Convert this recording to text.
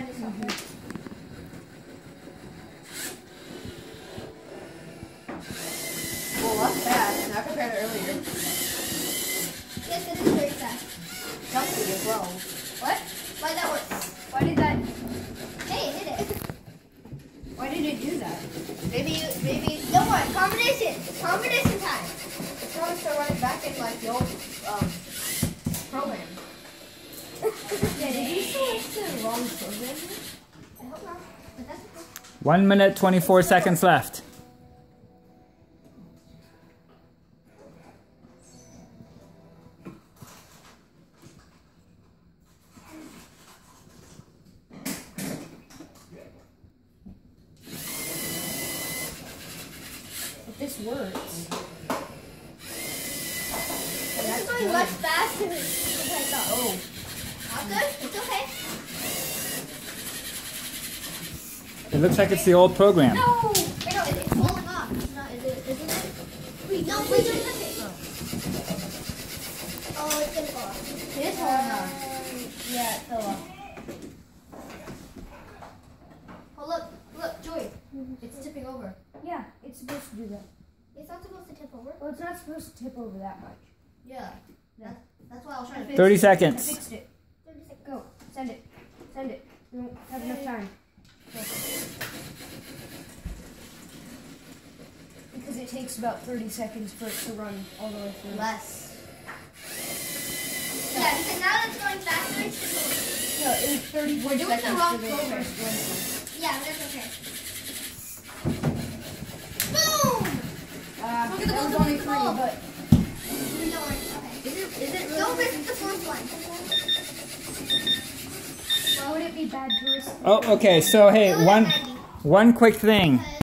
find a software. Well, that's fast, not compared to earlier. Yes, it is very fast. Chelsea as well. What? Why that work? Why did that? Hey, it did it. Why did it do that? Maybe, you, maybe Don't worry, combination. Combination time. it's going to run it back in like the old um, program. Yeah, did you select the wrong program? I hope not. But that's okay. One minute, 24 seconds left. If this works. This is going much faster than I thought. Oh. All good? It's okay. It looks like it's the old program. No! No, it's falling off. It's not, is it, isn't it? Wait, no, wait, don't touch it. Oh, it's gonna fall off. It is falling off. Yeah, it fell off. Oh, look, look, Joy. It's tipping over. Yeah, it's supposed to do that. It's not supposed to tip over. Well, it's not supposed to tip over that much. Yeah. That's, that's why I was trying to fix 30 I seconds. fixed it. 30 seconds. Go. Send it. Send it. We don't have enough time. Go. Because it takes about 30 seconds for it to run all the way through. Less. Yeah, because now it's going faster. It's No, it was 30 We're doing the seconds wrong program. first one. Yeah, that's okay. Boom! Uh, Look at the that was goal, only look three, at the goal. but Don't worry. Okay. Is it, is it really? Don't miss the fourth one. why would it be bad to risk? Oh, okay. So, hey, one, one quick thing. Uh,